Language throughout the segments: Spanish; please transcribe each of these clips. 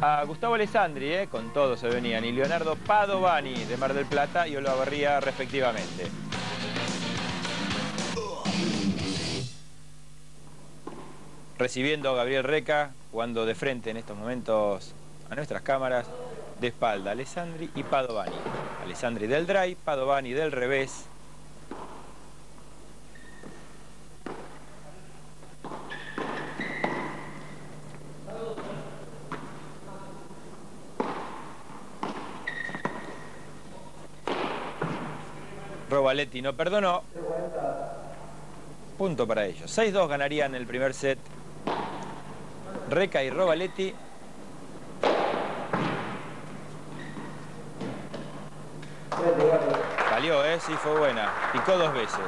a Gustavo Alessandri, eh, con todos se venían, y Leonardo Padovani de Mar del Plata y Olavarría respectivamente. Recibiendo a Gabriel Reca, jugando de frente en estos momentos a nuestras cámaras, de espalda Alessandri y Padovani. Alessandri del drive, Padovani del revés, Robaletti no perdonó. Punto para ellos. 6-2 ganarían el primer set. Reca y Robaletti. Salió, ¿eh? Sí, fue buena. Picó dos veces.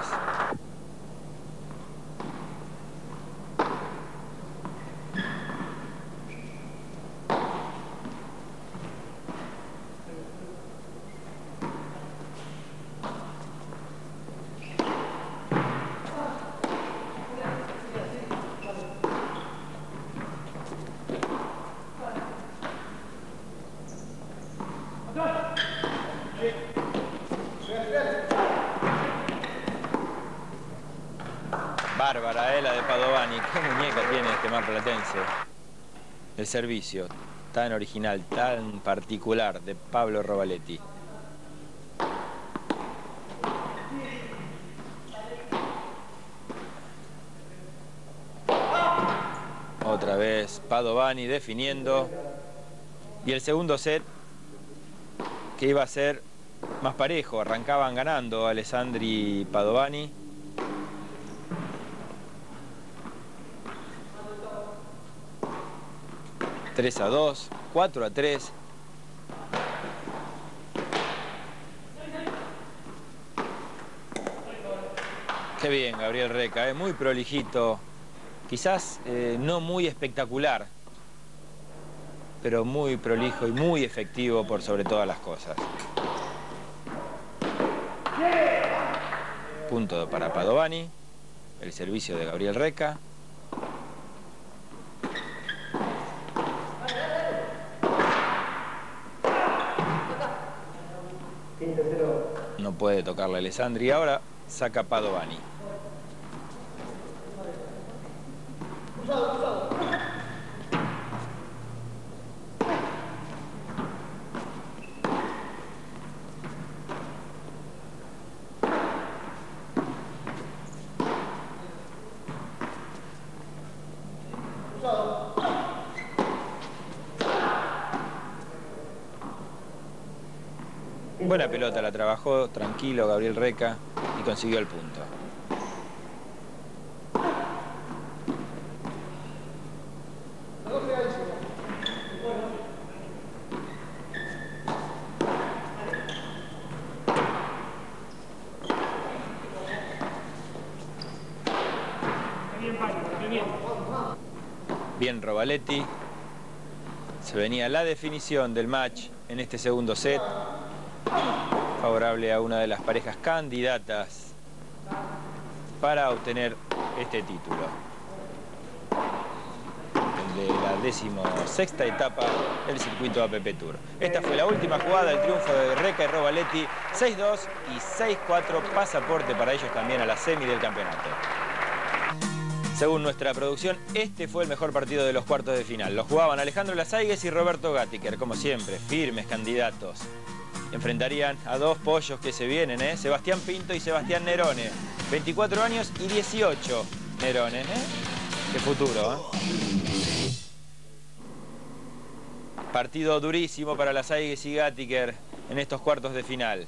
Bárbara, eh, la de Padovani. Qué muñeca tiene este marplatense. El servicio tan original, tan particular de Pablo Robaletti. Otra vez Padovani definiendo. Y el segundo set que iba a ser más parejo. Arrancaban ganando Alessandri Padovani. ...3 a 2, 4 a 3... Qué bien, Gabriel Reca, es muy prolijito. Quizás eh, no muy espectacular, pero muy prolijo y muy efectivo por sobre todas las cosas. Punto para Padovani, el servicio de Gabriel Reca. Puede tocarle Alessandri. Ahora saca Padovani. Buena pelota, la trabajó tranquilo Gabriel Reca y consiguió el punto. Bien Robaletti. Se venía la definición del match en este segundo set. Favorable a una de las parejas candidatas para obtener este título. El de la decimosexta etapa del circuito APP Tour. Esta fue la última jugada, el triunfo de Reca y Robaletti. 6-2 y 6-4 pasaporte para ellos también a la semi del campeonato. Según nuestra producción, este fue el mejor partido de los cuartos de final. Lo jugaban Alejandro Lasaigues y Roberto Gattiker, como siempre, firmes candidatos. Enfrentarían a dos pollos que se vienen, ¿eh? Sebastián Pinto y Sebastián Nerone. 24 años y 18 Nerone, ¿eh? Qué futuro, ¿eh? Partido durísimo para Lasaigues y Gattiker en estos cuartos de final.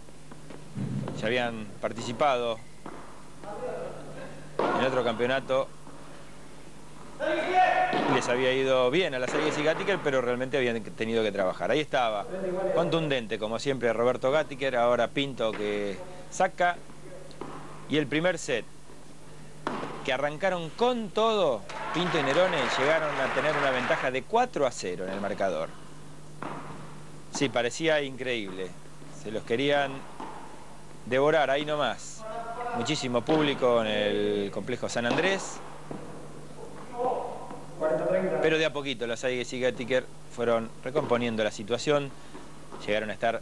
Ya habían participado en otro campeonato les había ido bien a las series y Gattiker, pero realmente habían tenido que trabajar. Ahí estaba, contundente, como siempre, Roberto Gattiker, ahora Pinto que saca. Y el primer set, que arrancaron con todo, Pinto y Nerone llegaron a tener una ventaja de 4 a 0 en el marcador. Sí, parecía increíble. Se los querían devorar ahí nomás. Muchísimo público en el complejo San Andrés. 40-30. Pero de a poquito los Aigues y Gattiker fueron recomponiendo la situación. Llegaron a estar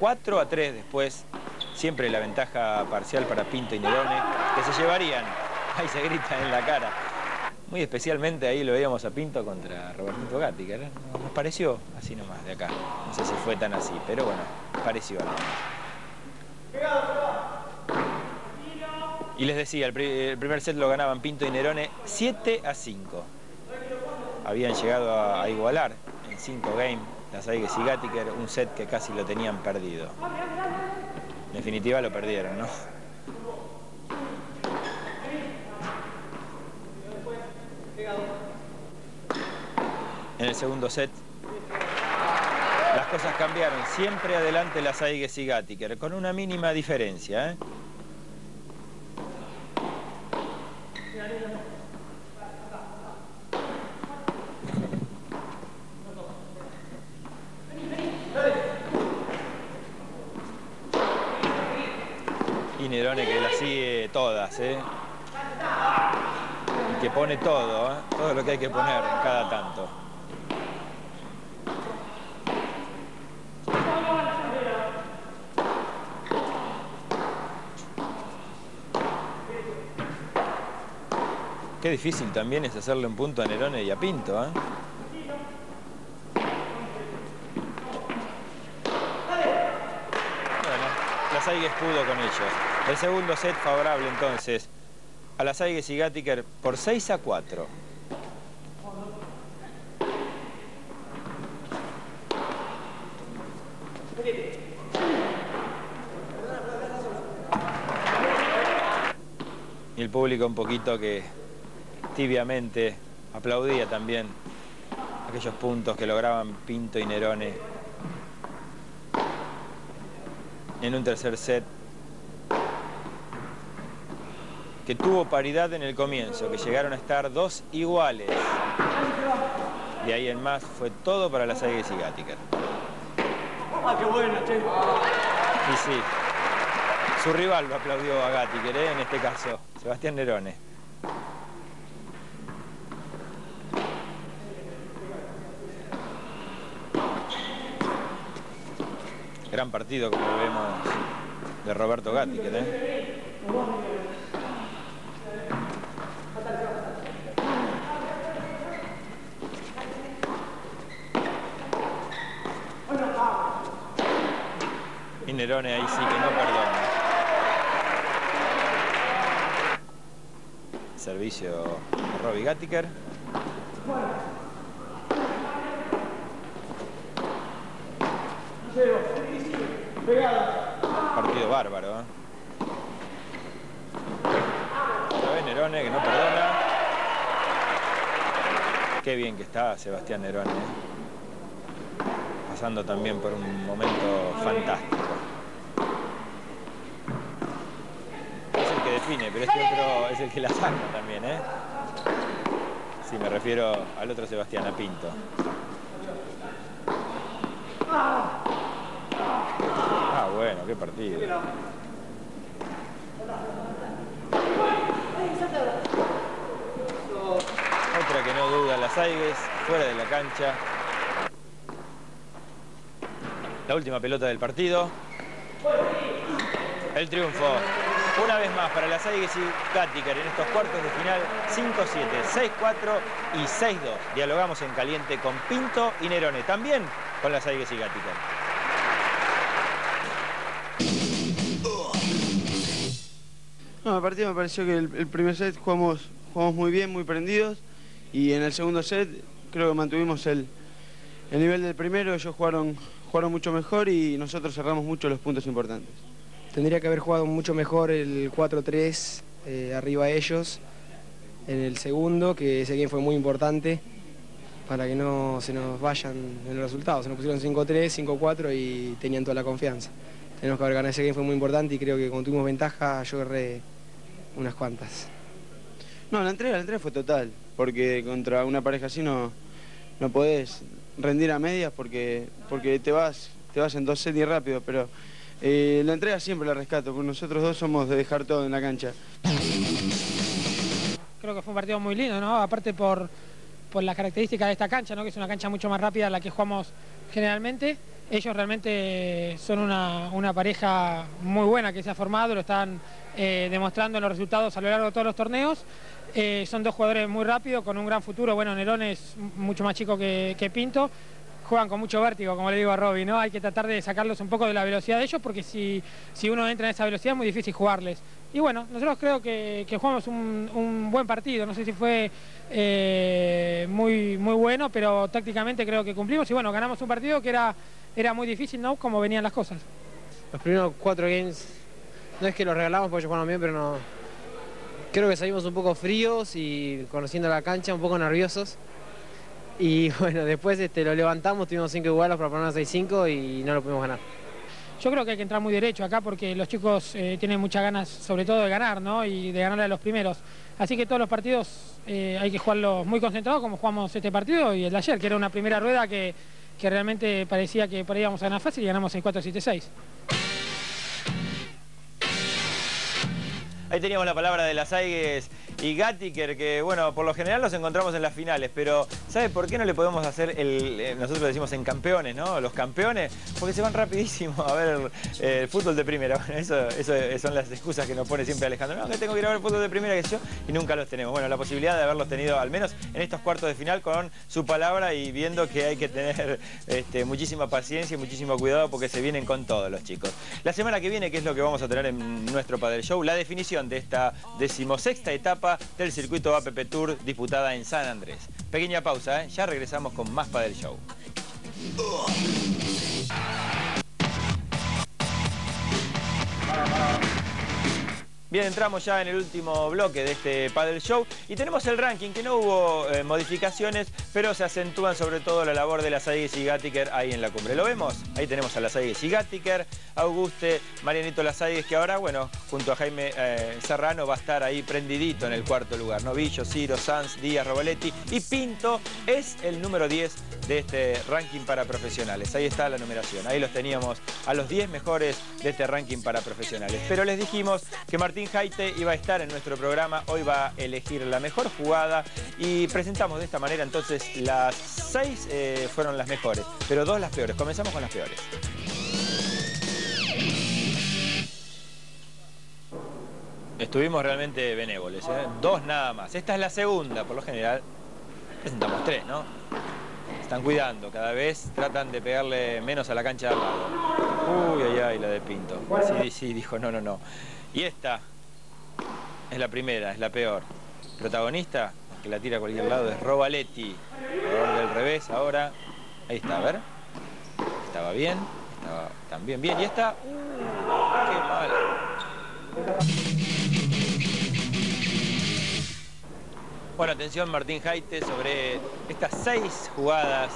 4 a 3 después. Siempre la ventaja parcial para Pinto y Nerone, que se llevarían. Ahí se grita en la cara. Muy especialmente ahí lo veíamos a Pinto contra Roberto Gattiker. Nos pareció así nomás de acá. No sé si fue tan así, pero bueno, pareció. Y les decía, el, primer set lo ganaban Pinto y Nerone 7 a 5. Habían llegado a, igualar en 5 games las Aigues y Gattiker, un set que casi lo tenían perdido. En definitiva lo perdieron, ¿no? En el segundo set las cosas cambiaron. Siempre adelante las Aigues y Gattiker, con una mínima diferencia. ¿eh? Y Nerone que las sigue todas, ¿eh? Y que pone todo, ¿eh? todo lo que hay que poner cada tanto. Qué difícil también es hacerle un punto a Nerone y a Pinto, ¿eh? Bueno, las Aigues pudo con ellos. El segundo set favorable entonces a las Aigues y Gattiker por 6 a 4. Y el público un poquito que tibiamente aplaudía también aquellos puntos que lograban Pinto y Nerone en un tercer set que tuvo paridad en el comienzo, que llegaron a estar dos iguales. De ahí en más fue todo para las Aigues y Gática. ¡Ah, qué buena, che! Y sí, su rival lo aplaudió a Gattiker, ¿eh? en este caso, Sebastián Nerone. gran partido, como vemos, de Roberto Gatti. ¿eh? Y Nerone ahí sí que no perdona. Servicio Robbie Gattiker. Partido bárbaro, ¿eh? Nerone, que no perdona. Qué bien que está Sebastián Nerone, ¿eh? Pasando también por un momento fantástico. Es el define, pero este otro es el que la saca también, ¿eh? Sí, me refiero al otro Sebastián, a Pinto. bueno, qué partido. Otra que no duda, las Aigues, fuera de la cancha. La última pelota del partido. El triunfo. Una vez más para Aigues y Gattiker en estos cuartos de final 5-7, 6-4 y 6-2. Dialogamos en caliente con Pinto y Nerone, también con las Aigues y Gattiker. No, el me pareció que el, primer set jugamos, jugamos muy bien, muy prendidos y en el segundo set creo que mantuvimos el, nivel del primero, ellos jugaron, jugaron mucho mejor y nosotros cerramos mucho los puntos importantes. Tendría que haber jugado mucho mejor el 4-3 eh, arriba a ellos en el segundo, que ese game fue muy importante para que no se nos vayan en los resultados. Se nos pusieron 5-3, 5-4 y tenían toda la confianza. Tenemos que haber ganado ese game, fue muy importante y creo que cuando tuvimos ventaja yo agarré unas cuantas. No, la entrega, la entrega fue total, porque contra una pareja así no, no podés rendir a medias porque, porque te vas te vas en dos sets y rápido, pero eh, la entrega siempre la rescato, porque nosotros dos somos de dejar todo en la cancha. Creo que fue un partido muy lindo, ¿no? Aparte por, por las características de esta cancha, ¿no? que es una cancha mucho más rápida a la que jugamos generalmente. Ellos realmente son una, pareja muy buena que se ha formado, lo están eh, demostrando en los resultados a lo largo de todos los torneos. Eh, son dos jugadores muy rápidos, con un gran futuro. Bueno, Nerón es mucho más chico que, Pinto. Juegan con mucho vértigo, como le digo a Robbie, ¿no? Hay que tratar de sacarlos un poco de la velocidad de ellos porque si, si uno entra en esa velocidad es muy difícil jugarles. Y bueno, nosotros creo que, jugamos un, buen partido, no sé si fue eh, muy, muy bueno, pero tácticamente creo que cumplimos y bueno, ganamos un partido que era, era muy difícil, ¿no? Como venían las cosas. Los primeros cuatro games, no es que los regalamos porque ellos jugaron bien, pero no, Creo que salimos un poco fríos y conociendo la cancha, un poco nerviosos. Y bueno, después este, lo levantamos, tuvimos cinco igualas para ponernos 6-5 y no lo pudimos ganar. Yo creo que hay que entrar muy derecho acá porque los chicos eh, tienen muchas ganas, sobre todo de ganar, ¿no? Y de ganarle a los primeros. Así que todos los partidos eh, hay que jugarlos muy concentrados, como jugamos este partido y el de ayer, que era una primera rueda que, que realmente parecía que por ahí íbamos a ganar fácil y ganamos 6-4, 7-6. Ahí teníamos la palabra de las Aigues y Gattiker, que bueno, por lo general los encontramos en las finales, pero ¿sabe por qué no le podemos hacer el, eh, nosotros decimos en campeones, ¿no? Los campeones, porque se van rapidísimo a ver el fútbol de primera. Bueno, eso, eso son las excusas que nos pone siempre Alejandro. No, que tengo que ir a ver el fútbol de primera, que yo, y nunca los tenemos. Bueno, la posibilidad de haberlos tenido al menos en estos cuartos de final con su palabra y viendo que hay que tener este, muchísima paciencia y muchísimo cuidado porque se vienen con todos los chicos. La semana que viene, que es lo que vamos a tener en nuestro Padel Show, la definición de esta decimosexta etapa del circuito APP Tour disputada en San Andrés. Pequeña pausa, ¿eh? ya regresamos con más para el show. Bien, entramos ya en el último bloque de este Paddle Show y tenemos el ranking, que no hubo eh, modificaciones, pero se acentúan sobre todo la labor de las Aigues y Gattiker ahí en la cumbre. ¿Lo vemos? Ahí tenemos a las Aigues y Gattiker, Auguste, Marianito Las que ahora, bueno, junto a Jaime eh, Serrano va a estar ahí prendidito en el cuarto lugar. Novillo, Ciro, Sanz, Díaz, Roboletti y Pinto es el número 10 de este ranking para profesionales. Ahí está la numeración, ahí los teníamos a los 10 mejores de este ranking para profesionales. Pero les dijimos que Martín Jaite iba a estar en nuestro programa, hoy va a elegir la mejor jugada y presentamos de esta manera entonces las 6 eh, fueron las mejores, pero dos las peores. Comenzamos con las peores. Estuvimos realmente benévoles, ¿eh? dos nada más. Esta es la segunda, por lo general presentamos tres, ¿no? Están cuidando, cada vez tratan de pegarle menos a la cancha de lado. Uy, ay, ay, la de Pinto. Sí, sí, dijo no, no, no. Y esta es la primera, es la peor. Protagonista, que la tira a cualquier lado, es Robaletti. Jugador del revés ahora. Ahí está, a ver. Estaba bien, estaba también bien. Y esta, uh, qué mal. Bueno, atención Martín Jaite sobre estas seis jugadas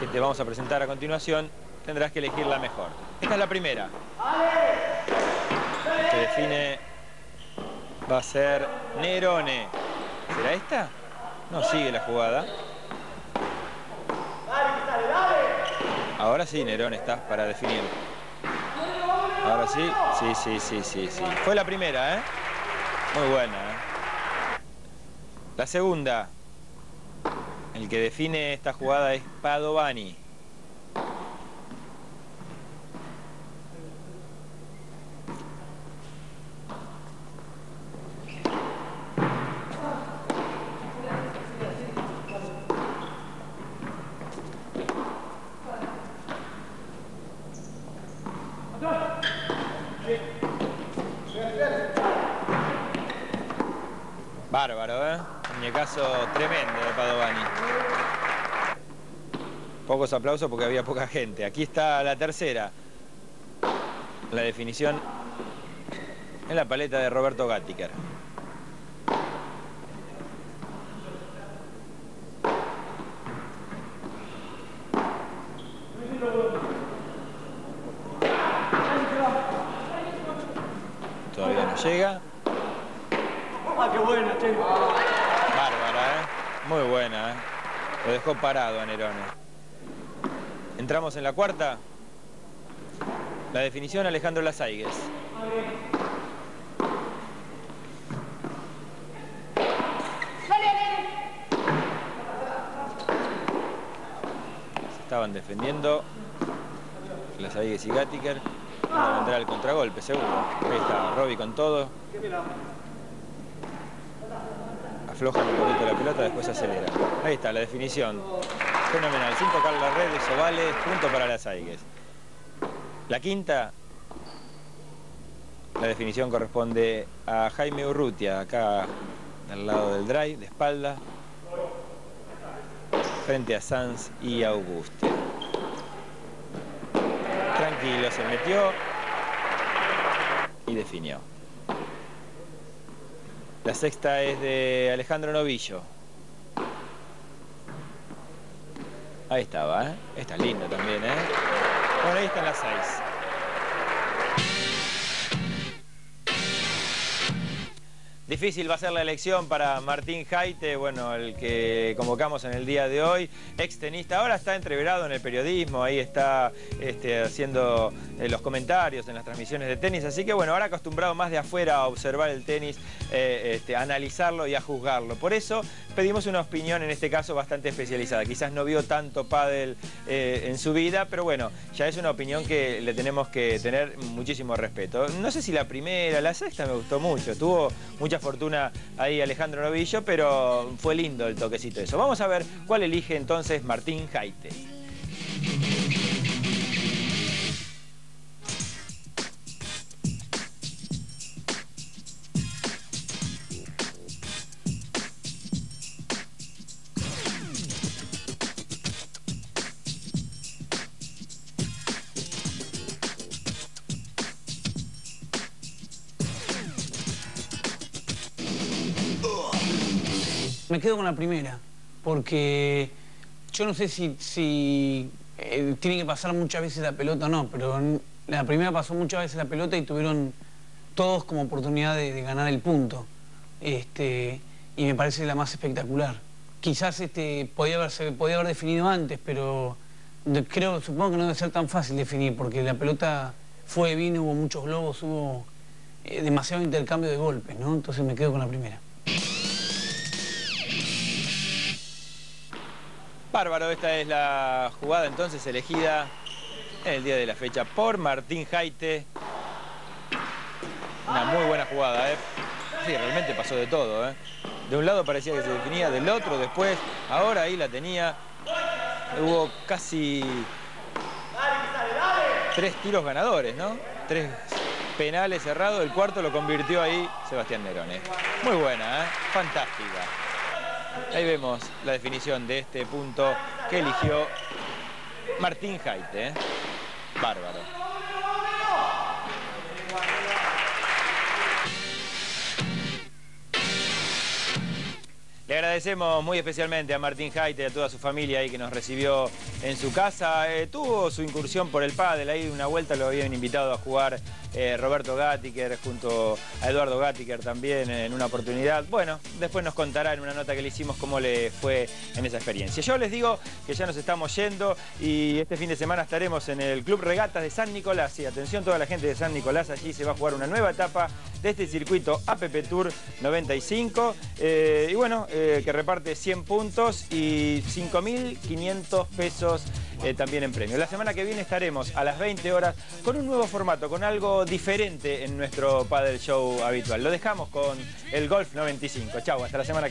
que te vamos a presentar a continuación. Tendrás que elegir la mejor. Esta es la primera. Que define va a ser Nerone. ¿Será esta? No sigue la jugada. Ahora sí, Nerone está para definir. Ahora sí, sí, sí, sí, sí, sí. Fue la primera, ¿eh? Muy buena, ¿eh? La segunda, el que define esta jugada es Padovani. Bárbaro, ¿eh? caso tremendo de Padovani. Pocos aplausos porque había poca gente. Aquí está la tercera. La definición en la paleta de Roberto Gattiker. parado a Nerone. Entramos en la cuarta. La definición Alejandro Lazaigues. Se estaban defendiendo Lazaigues y Gattiker. Vendrá el contragolpe, seguro. Ahí está, Robbie con todo. Aflojan un poquito la pelota, después acelera. Ahí está, la definición. Fenomenal, sin tocar la red, eso punto para las Aigues. La quinta, la definición corresponde a Jaime Urrutia, acá al lado del drive, de espalda, frente a Sanz y Auguste. Tranquilo, se metió y definió. La sexta es de Alejandro Novillo. Ahí estaba, ¿eh? Esta es linda también, ¿eh? Bueno, ahí están las seis. Difícil va a ser la elección para Martín Jaite, bueno, el que convocamos en el día de hoy, ex tenista, ahora está entreverado en el periodismo, ahí está este, haciendo eh, los comentarios en las transmisiones de tenis, así que bueno, ahora acostumbrado más de afuera a observar el tenis, eh, este, a analizarlo y a juzgarlo. Por eso pedimos una opinión en este caso bastante especializada, quizás no vio tanto pádel eh, en su vida, pero bueno, ya es una opinión que le tenemos que tener muchísimo respeto. No sé si la primera, la sexta me gustó mucho, tuvo mucha fortuna ahí Alejandro Novillo, pero fue lindo el toquecito eso. Vamos a ver cuál elige entonces Martín Jaite. Me quedo con la primera, porque yo no sé si, eh, tiene que pasar muchas veces la pelota o no, pero la primera pasó muchas veces la pelota y tuvieron todos como oportunidad de, ganar el punto. Este, y me parece la más espectacular. Quizás este, podía, haberse, podía haber definido antes, pero creo, supongo que no debe ser tan fácil definir, porque la pelota fue, vino, hubo muchos globos, hubo eh, demasiado intercambio de golpes, ¿no? Entonces me quedo con la primera. Bárbaro, esta es la jugada entonces elegida en el día de la fecha por Martín Jaite. Una muy buena jugada, ¿eh? Sí, realmente pasó de todo, ¿eh? De un lado parecía que se definía, del otro después, ahora ahí la tenía. Hubo casi tres tiros ganadores, ¿no? Tres penales cerrados, el cuarto lo convirtió ahí Sebastián Nerone. Muy buena, ¿eh? Fantástica. Ahí vemos la definición de este punto que eligió Martín Jaite. ¿eh? Bárbaro. Le agradecemos muy especialmente a Martín Jaite y a toda su familia ahí que nos recibió en su casa. Eh, tuvo su incursión por el pádel, ahí una vuelta lo habían invitado a jugar eh, Roberto Gattiker junto a Eduardo Gattiker también en una oportunidad. Bueno, después nos contará en una nota que le hicimos cómo le fue en esa experiencia. Yo les digo que ya nos estamos yendo y este fin de semana estaremos en el Club Regatas de San Nicolás. Y atención toda la gente de San Nicolás, allí se va a jugar una nueva etapa de este circuito APP Tour 95. Eh, y bueno, eh, que reparte 100 puntos y 5.500 pesos eh, también en premio. La semana que viene estaremos a las 20 horas con un nuevo formato, con algo diferente en nuestro Padel Show habitual. Lo dejamos con el Golf 95. Chau, hasta la semana que viene.